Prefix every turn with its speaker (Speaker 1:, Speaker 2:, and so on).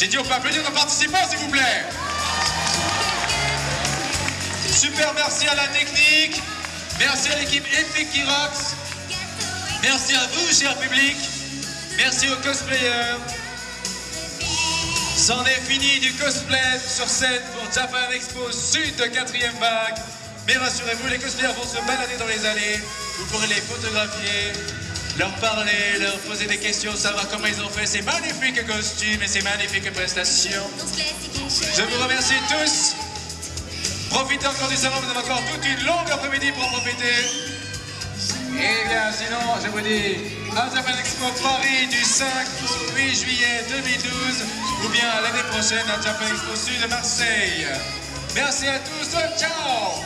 Speaker 1: J'ai dit on peut applaudir nos participants s'il vous plaît. Super merci à la technique. Merci à l'équipe Epic Kirox. Merci à vous, cher public. Merci aux cosplayers. C'en est fini du cosplay sur scène pour Japan Expo Sud de 4ème vague. Mais rassurez-vous, les cosplayers vont se balader dans les allées. Vous pourrez les photographier, leur parler, leur poser des questions, savoir comment ils ont fait ces magnifiques costumes et ces magnifiques prestations. Je vous remercie tous. Profitez encore du salon, vous avez encore toute une longue après-midi pour en profiter. Et bien, sinon, je vous dis à Japan Expo Paris du 5 au 8 juillet 2012 ou bien l'année prochaine à Japan Expo Sud de Marseille. Merci à tous, ciao